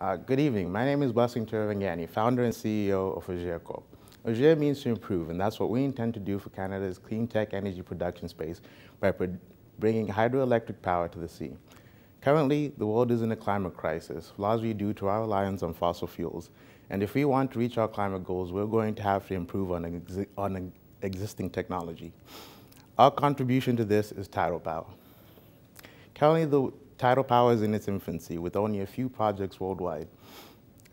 Uh, good evening. My name is Blessing Teravangani, founder and CEO of Augere Corp. Augere means to improve, and that's what we intend to do for Canada's clean tech energy production space by bringing hydroelectric power to the sea. Currently, the world is in a climate crisis, largely due to our reliance on fossil fuels. And if we want to reach our climate goals, we're going to have to improve on, exi on existing technology. Our contribution to this is tidal power. Currently, the tidal power is in its infancy with only a few projects worldwide.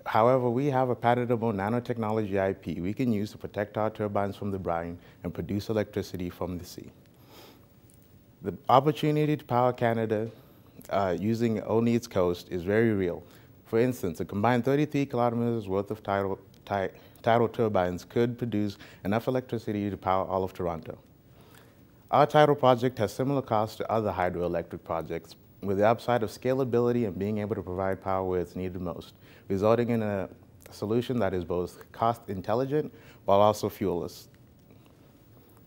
However, we have a patentable nanotechnology IP we can use to protect our turbines from the brine and produce electricity from the sea. The opportunity to power Canada uh, using only its coast is very real. For instance, a combined 33 kilometers worth of tidal, tidal turbines could produce enough electricity to power all of Toronto. Our tidal project has similar costs to other hydroelectric projects, with the upside of scalability and being able to provide power where it's needed most, resulting in a solution that is both cost intelligent while also fuelless.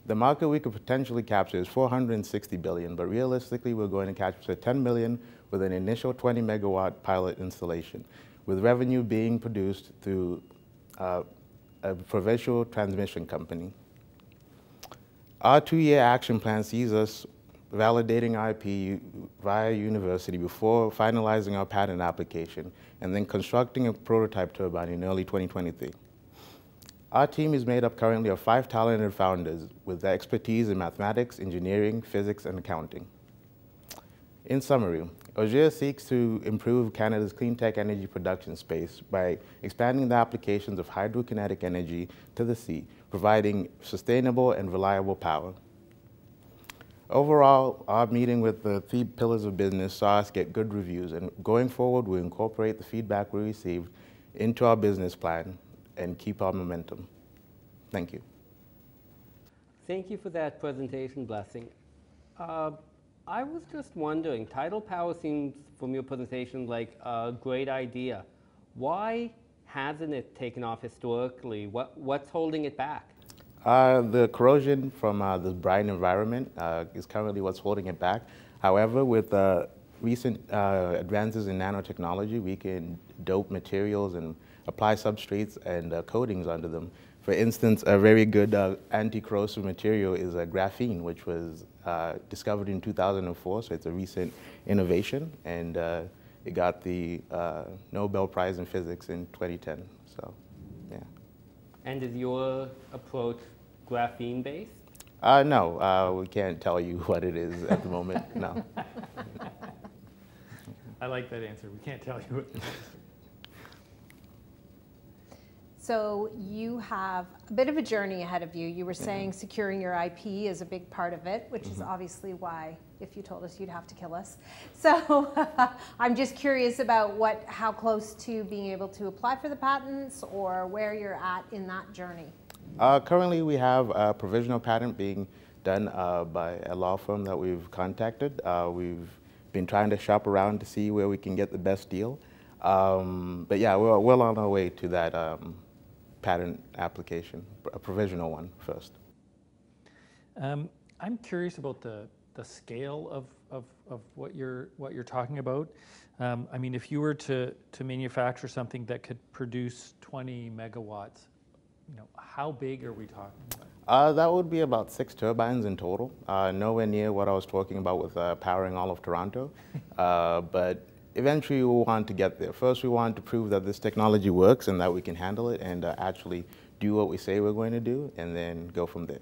The market we could potentially capture is 460 billion, but realistically we're going to capture 10 million with an initial 20 megawatt pilot installation, with revenue being produced through uh, a provincial transmission company. Our two-year action plan sees us validating IP via university before finalizing our patent application and then constructing a prototype turbine in early 2023. Our team is made up currently of five talented founders with expertise in mathematics, engineering, physics, and accounting. In summary, Augere seeks to improve Canada's clean tech energy production space by expanding the applications of hydrokinetic energy to the sea, providing sustainable and reliable power. Overall, our meeting with the three pillars of business saw us get good reviews, and going forward, we incorporate the feedback we received into our business plan and keep our momentum. Thank you. Thank you for that presentation, Blessing. Uh, I was just wondering, tidal power seems, from your presentation, like a great idea. Why hasn't it taken off historically? What, what's holding it back? Uh, the corrosion from uh, the brine environment uh, is currently what's holding it back. However, with uh, recent uh, advances in nanotechnology, we can dope materials and apply substrates and uh, coatings under them. For instance, a very good anti-corrosive material is graphene, which was discovered in 2004, so it's a recent innovation, and it got the Nobel Prize in Physics in 2010. So. And is your approach graphene based? Uh, no, uh, we can't tell you what it is at the moment. No. I like that answer. We can't tell you what it is. So you have a bit of a journey ahead of you. You were saying securing your IP is a big part of it, which mm-hmm. is obviously why if you told us you'd have to kill us. So I'm just curious about what how close to being able to apply for the patents or where you're at in that journey. Uh, currently we have a provisional patent being done uh, by a law firm that we've contacted. Uh, we've been trying to shop around to see where we can get the best deal. Um, but yeah, we're well on our way to that um, patent application, a provisional one first. Um, I'm curious about the, the scale of, of, of what you're what you're talking about. Um, I mean, if you were to to manufacture something that could produce 20 megawatts, you know, how big are we talking about? Uh, that would be about six turbines in total. Uh, nowhere near what I was talking about with uh, powering all of Toronto, uh, but eventually we want to get there. First, we want to prove that this technology works and that we can handle it and uh, actually do what we say we're going to do and then go from there.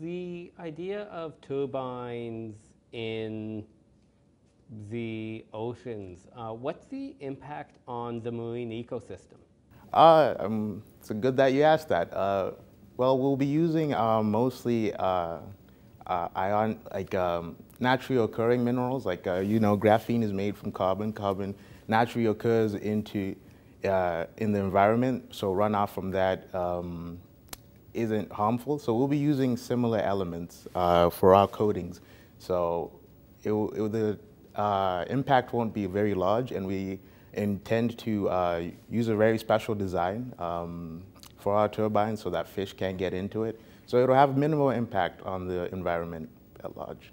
The idea of turbines in the oceans, uh, what's the impact on the marine ecosystem? Uh, um, it's good that you asked that. Uh, well, we'll be using uh, mostly uh, uh, ion, like um, naturally occurring minerals, like, uh, you know, graphene is made from carbon. Carbon naturally occurs into, uh, in the environment, so runoff from that um, not harmful. So we'll be using similar elements uh, for our coatings. So it, it, the uh, impact won't be very large, and we intend to uh, use a very special design um, for our turbines so that fish can't get into it. So it'll have minimal impact on the environment at large.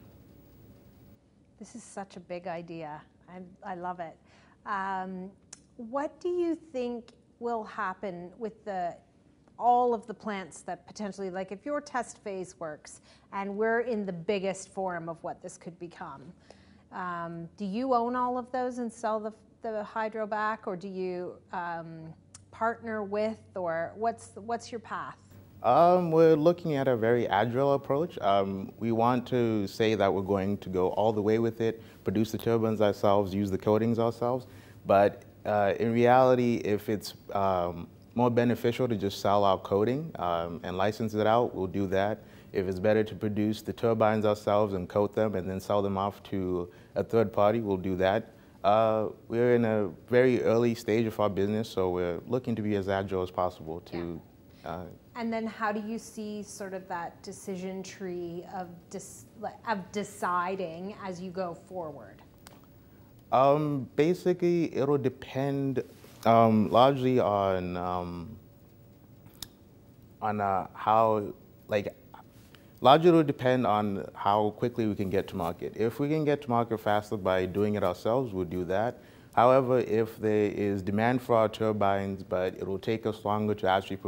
This is such a big idea. I, I love it. Um, what do you think will happen with the all of the plants that potentially, like if your test phase works and we're in the biggest form of what this could become, um, do you own all of those and sell the, the hydro back, or do you um, partner with, or what's what's your path? Um, we're looking at a very agile approach. Um, we want to say that we're going to go all the way with it, produce the turbines ourselves, use the coatings ourselves. But uh, in reality, if it's um, more beneficial to just sell our coating um, and license it out, we'll do that. If it's better to produce the turbines ourselves and coat them and then sell them off to a third party, we'll do that. Uh, we're in a very early stage of our business, so we're looking to be as agile as possible to. Yeah. Uh, and then, how do you see sort of that decision tree of of deciding as you go forward? Um, basically, it'll depend um, largely on um, on uh, how like largely it'll depend on how quickly we can get to market. If we can get to market faster by doing it ourselves, we'll do that. However, if there is demand for our turbines, but it will take us longer to actually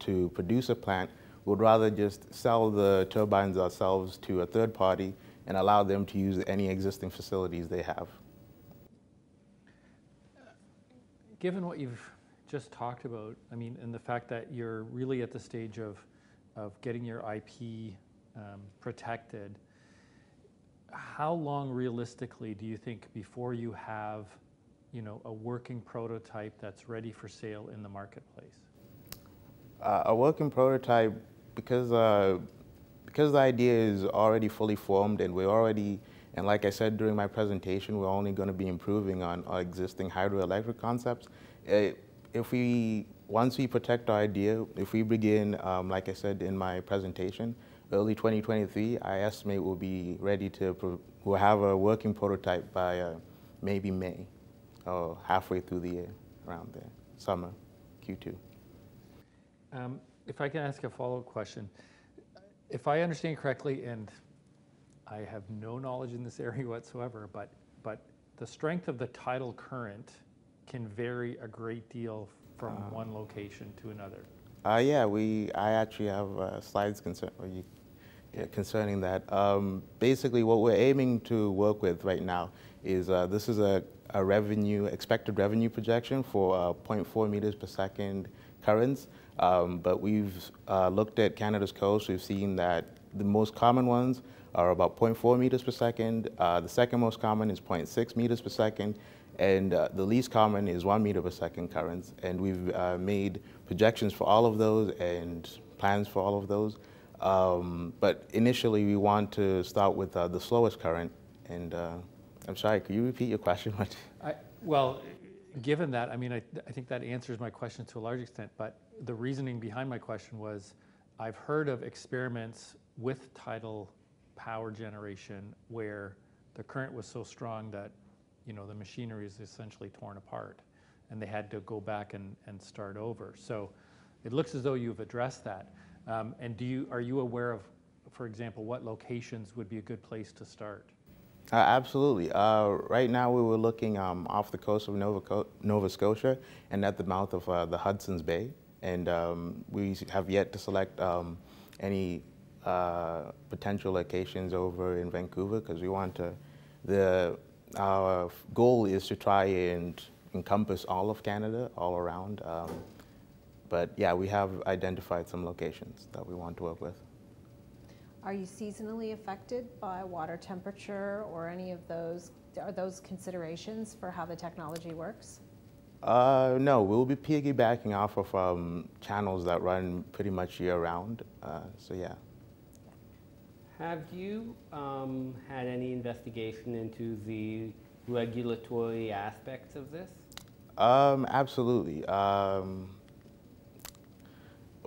to produce a plant, we'd rather just sell the turbines ourselves to a third party and allow them to use any existing facilities they have. given what you've just talked about, I mean, and the fact that you're really at the stage of, of getting your IP um, protected, how long realistically do you think before you have, you know, a working prototype that's ready for sale in the marketplace? Uh, a working prototype, because uh, because the idea is already fully formed and we're already and like I said during my presentation, we're only going to be improving on our existing hydroelectric concepts. Uh, if we, once we protect our idea, if we begin, um, like I said in my presentation, early 2023, I estimate we'll be ready to, we'll have a working prototype by uh, maybe May or halfway through the year, around there, summer, Q2. Um, if I can ask a follow-up question. If I understand correctly, and I have no knowledge in this area whatsoever, but, but the strength of the tidal current can vary a great deal from uh, one location to another. Uh, yeah, we, I actually have uh, slides concern, you, yeah, concerning that. Um, basically, what we're aiming to work with right now is uh, this is a, a, revenue, expected revenue projection for uh, 0.4 meters per second currents. Um, but we've uh, looked at Canada's coast. We've seen that the most common ones are about 0.4 meters per second. Uh, the second most common is 0.6 meters per second. And uh, the least common is one meter per second currents. And we've uh, made projections for all of those and plans for all of those. Um, but initially, we want to start with uh, the slowest current. And uh, I'm sorry, could you repeat your question? I, well, given that, I mean, I, I think that answers my question to a large extent. But the reasoning behind my question was I've heard of experiments with tidal power generation where the current was so strong that you know the machinery is essentially torn apart and they had to go back and, and start over so it looks as though you've addressed that and do you are you aware of for example what locations would be a good place to start uh, absolutely. Uh, right now, we were looking um, off the coast of Nova, Nova Scotia and at the mouth of uh, the Hudson's Bay, and um, we have yet to select um, any uh, potential locations over in Vancouver because we want to, the, our goal is to try and encompass all of Canada, all around. But yeah, we have identified some locations that we want to work with. Are you seasonally affected by water temperature or any of those? Are those considerations for how the technology works? Uh, no, we'll be piggybacking off of um, channels that run pretty much year round. Uh, so yeah. Have you um, had any investigation into the regulatory aspects of this? Um, absolutely. Um,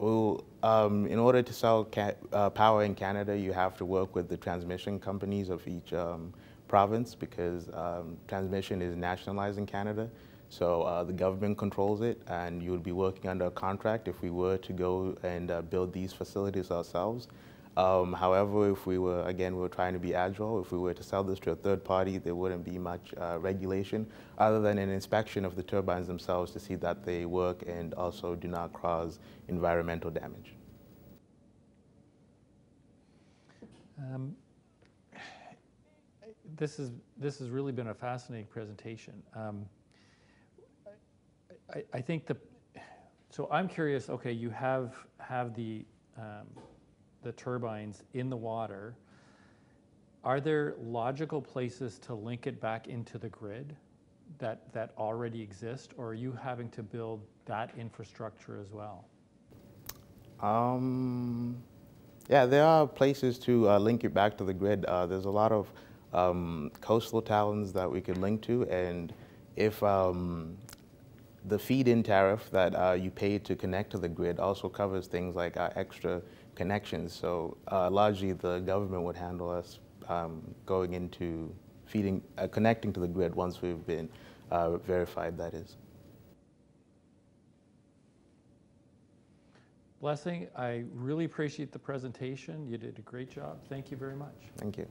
well, um, in order to sell uh, power in Canada, you have to work with the transmission companies of each um, province because um, transmission is nationalized in Canada. So uh, the government controls it, and you would be working under a contract if we were to go and uh, build these facilities ourselves. Um, however, if we were, again, we were trying to be agile, if we were to sell this to a third party, there wouldn't be much uh, regulation other than an inspection of the turbines themselves to see that they work and also do not cause environmental damage. Um, this is this has really been a fascinating presentation. Um, I, I, think the so I'm curious. Okay, you have have the um, the turbines in the water. Are there logical places to link it back into the grid that that already exist, or are you having to build that infrastructure as well? Um, yeah, there are places to uh, link it back to the grid. Uh, there's a lot of um, coastal towns that we can link to, and if um, the feed-in tariff that uh, you pay to connect to the grid also covers things like uh, extra connections. So uh, largely the government would handle us um, going into feeding, uh, connecting to the grid once we've been verified, that is. Blessing, I really appreciate the presentation. You did a great job. Thank you very much. Thank you.